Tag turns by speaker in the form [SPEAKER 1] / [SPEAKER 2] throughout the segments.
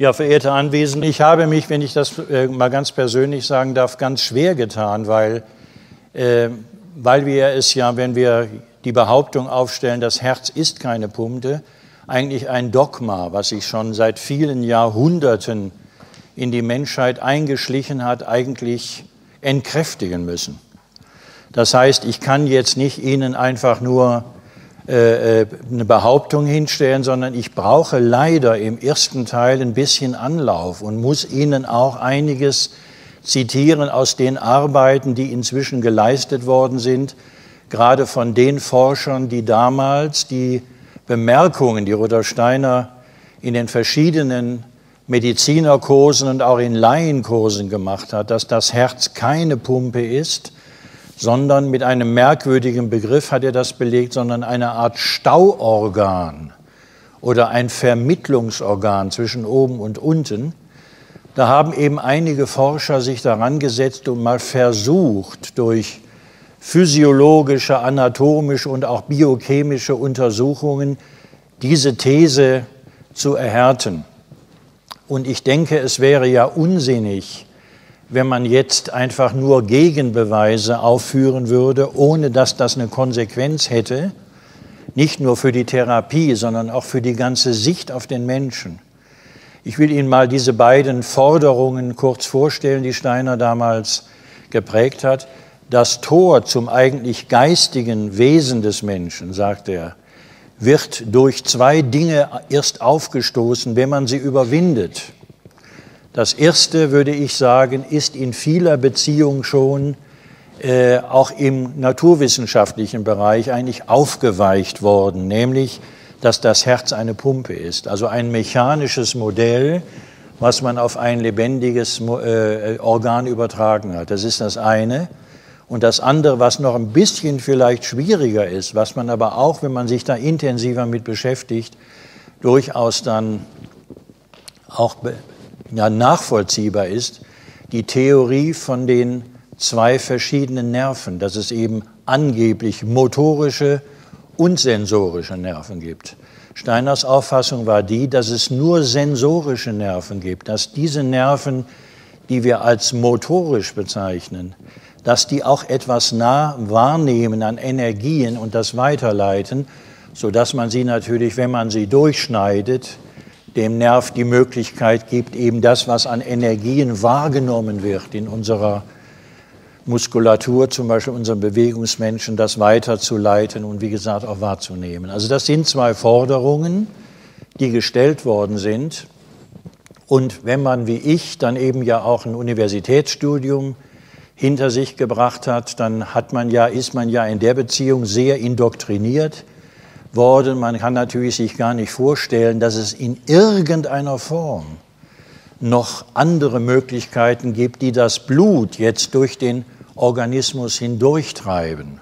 [SPEAKER 1] Ja, verehrte Anwesende, ich habe mich, wenn ich das äh, mal ganz persönlich sagen darf, ganz schwer getan, weil, äh, weil wir es ja, wenn wir die Behauptung aufstellen, das Herz ist keine Pumpe, eigentlich ein Dogma, was sich schon seit vielen Jahrhunderten in die Menschheit eingeschlichen hat, eigentlich entkräftigen müssen. Das heißt, ich kann jetzt nicht Ihnen einfach nur äh, äh, eine Behauptung hinstellen, sondern ich brauche leider im ersten Teil ein bisschen Anlauf und muss Ihnen auch einiges zitieren aus den Arbeiten, die inzwischen geleistet worden sind, gerade von den Forschern, die damals die Bemerkungen, die Rudolf Steiner in den verschiedenen Medizinerkursen und auch in Laienkursen gemacht hat, dass das Herz keine Pumpe ist, sondern mit einem merkwürdigen Begriff hat er das belegt, sondern eine Art Stauorgan oder ein Vermittlungsorgan zwischen oben und unten. Da haben eben einige Forscher sich daran gesetzt und mal versucht, durch physiologische, anatomische und auch biochemische Untersuchungen diese These zu erhärten. Und ich denke, es wäre ja unsinnig, wenn man jetzt einfach nur Gegenbeweise aufführen würde, ohne dass das eine Konsequenz hätte, nicht nur für die Therapie, sondern auch für die ganze Sicht auf den Menschen. Ich will Ihnen mal diese beiden Forderungen kurz vorstellen, die Steiner damals geprägt hat. Das Tor zum eigentlich geistigen Wesen des Menschen, sagt er, wird durch zwei Dinge erst aufgestoßen, wenn man sie überwindet. Das erste, würde ich sagen, ist in vieler Beziehung schon äh, auch im naturwissenschaftlichen Bereich eigentlich aufgeweicht worden, nämlich, dass das Herz eine Pumpe ist, also ein mechanisches Modell, was man auf ein lebendiges äh, Organ übertragen hat. Das ist das eine. Und das andere, was noch ein bisschen vielleicht schwieriger ist, was man aber auch, wenn man sich da intensiver mit beschäftigt, durchaus dann auch ja, nachvollziehbar ist, die Theorie von den zwei verschiedenen Nerven, dass es eben angeblich motorische und sensorische Nerven gibt. Steiners Auffassung war die, dass es nur sensorische Nerven gibt, dass diese Nerven, die wir als motorisch bezeichnen, dass die auch etwas nah wahrnehmen an Energien und das weiterleiten, sodass man sie natürlich, wenn man sie durchschneidet, dem Nerv die Möglichkeit gibt, eben das, was an Energien wahrgenommen wird in unserer Muskulatur, zum Beispiel unseren Bewegungsmenschen, das weiterzuleiten und wie gesagt auch wahrzunehmen. Also das sind zwei Forderungen, die gestellt worden sind. Und wenn man wie ich dann eben ja auch ein Universitätsstudium hinter sich gebracht hat, dann hat man ja, ist man ja in der Beziehung sehr indoktriniert worden. Man kann natürlich sich gar nicht vorstellen, dass es in irgendeiner Form noch andere Möglichkeiten gibt, die das Blut jetzt durch den Organismus hindurchtreiben.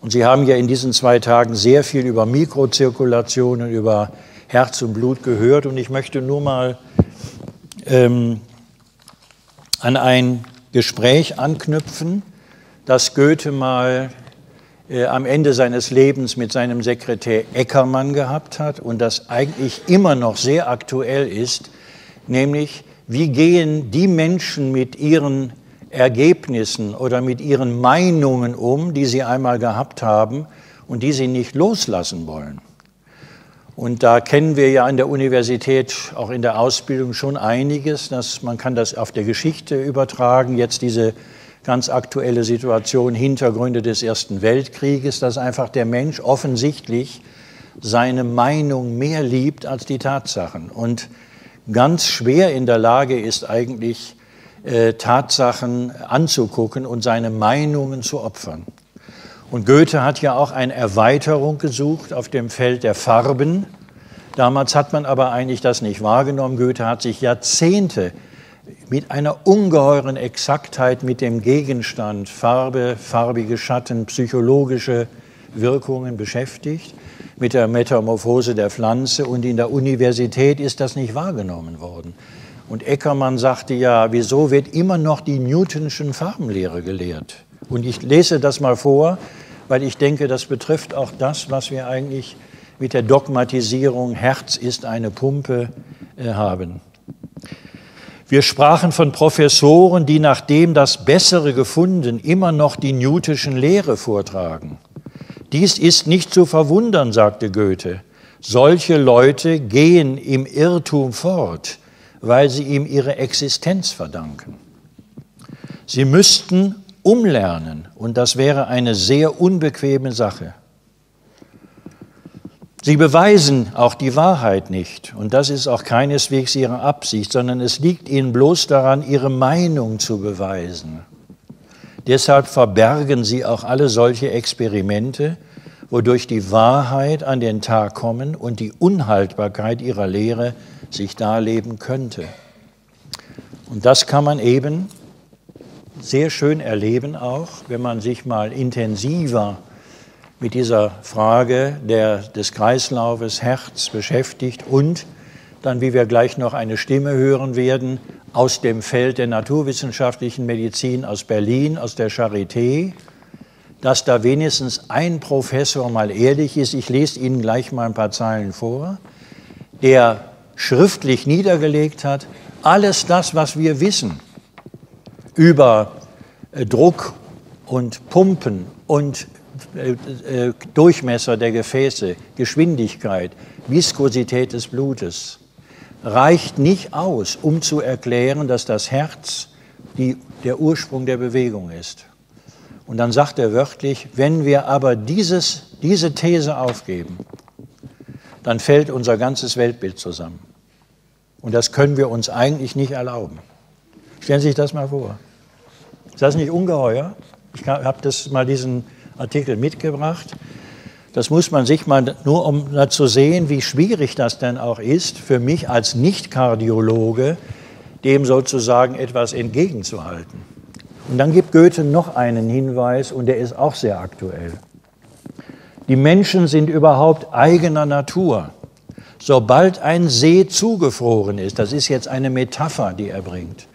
[SPEAKER 1] Und Sie haben ja in diesen zwei Tagen sehr viel über Mikrozirkulation und über Herz und Blut gehört. Und ich möchte nur mal ähm, an ein Gespräch anknüpfen, das Goethe mal am Ende seines Lebens mit seinem Sekretär Eckermann gehabt hat und das eigentlich immer noch sehr aktuell ist, nämlich wie gehen die Menschen mit ihren Ergebnissen oder mit ihren Meinungen um, die sie einmal gehabt haben und die sie nicht loslassen wollen. Und da kennen wir ja an der Universität, auch in der Ausbildung schon einiges. Dass man kann das auf der Geschichte übertragen. Jetzt diese ganz aktuelle Situation, Hintergründe des Ersten Weltkrieges, dass einfach der Mensch offensichtlich seine Meinung mehr liebt als die Tatsachen und ganz schwer in der Lage ist eigentlich äh, Tatsachen anzugucken und seine Meinungen zu opfern. Und Goethe hat ja auch eine Erweiterung gesucht auf dem Feld der Farben. Damals hat man aber eigentlich das nicht wahrgenommen. Goethe hat sich Jahrzehnte mit einer ungeheuren Exaktheit mit dem Gegenstand Farbe, farbige Schatten, psychologische Wirkungen beschäftigt, mit der Metamorphose der Pflanze und in der Universität ist das nicht wahrgenommen worden. Und Eckermann sagte ja, wieso wird immer noch die Newtonschen Farbenlehre gelehrt? Und ich lese das mal vor, weil ich denke, das betrifft auch das, was wir eigentlich mit der Dogmatisierung Herz ist eine Pumpe äh, haben. Wir sprachen von Professoren, die nachdem das Bessere gefunden immer noch die Newtischen Lehre vortragen. Dies ist nicht zu verwundern, sagte Goethe. Solche Leute gehen im Irrtum fort, weil sie ihm ihre Existenz verdanken. Sie müssten umlernen und das wäre eine sehr unbequeme Sache. Sie beweisen auch die Wahrheit nicht und das ist auch keineswegs ihre Absicht, sondern es liegt ihnen bloß daran, ihre Meinung zu beweisen. Deshalb verbergen sie auch alle solche Experimente, wodurch die Wahrheit an den Tag kommen und die Unhaltbarkeit ihrer Lehre sich darleben könnte. Und das kann man eben sehr schön erleben auch, wenn man sich mal intensiver mit dieser Frage der, des Kreislaufes Herz beschäftigt und dann, wie wir gleich noch eine Stimme hören werden, aus dem Feld der naturwissenschaftlichen Medizin aus Berlin, aus der Charité, dass da wenigstens ein Professor mal ehrlich ist. Ich lese Ihnen gleich mal ein paar Zeilen vor, der schriftlich niedergelegt hat, alles das, was wir wissen über äh, Druck und Pumpen und Durchmesser der Gefäße, Geschwindigkeit, Viskosität des Blutes, reicht nicht aus, um zu erklären, dass das Herz die, der Ursprung der Bewegung ist. Und dann sagt er wörtlich, wenn wir aber dieses, diese These aufgeben, dann fällt unser ganzes Weltbild zusammen. Und das können wir uns eigentlich nicht erlauben. Stellen Sie sich das mal vor. Ist das nicht ungeheuer? Ich habe das mal diesen Artikel mitgebracht. Das muss man sich mal nur um zu sehen, wie schwierig das denn auch ist, für mich als Nicht-Kardiologe, dem sozusagen etwas entgegenzuhalten. Und dann gibt Goethe noch einen Hinweis und der ist auch sehr aktuell. Die Menschen sind überhaupt eigener Natur. Sobald ein See zugefroren ist, das ist jetzt eine Metapher, die er bringt,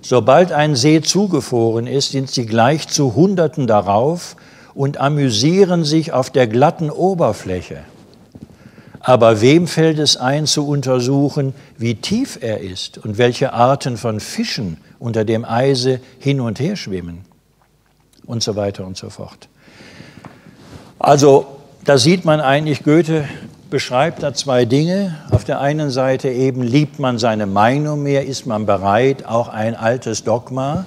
[SPEAKER 1] sobald ein See zugefroren ist, sind sie gleich zu Hunderten darauf und amüsieren sich auf der glatten Oberfläche. Aber wem fällt es ein zu untersuchen, wie tief er ist und welche Arten von Fischen unter dem Eise hin und her schwimmen und so weiter und so fort. Also da sieht man eigentlich, Goethe beschreibt da zwei Dinge. Auf der einen Seite eben liebt man seine Meinung mehr, ist man bereit, auch ein altes Dogma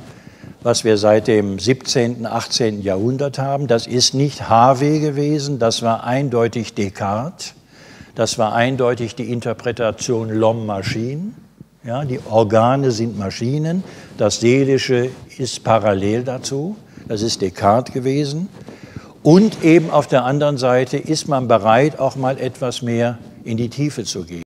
[SPEAKER 1] was wir seit dem 17., 18. Jahrhundert haben. Das ist nicht Harvey gewesen, das war eindeutig Descartes, das war eindeutig die Interpretation L'Homme-Maschine. Ja, die Organe sind Maschinen, das Seelische ist parallel dazu, das ist Descartes gewesen. Und eben auf der anderen Seite ist man bereit, auch mal etwas mehr in die Tiefe zu gehen.